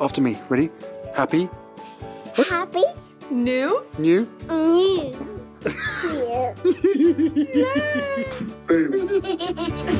after me. Ready? Happy, Happy, New? new. new, year. Boom.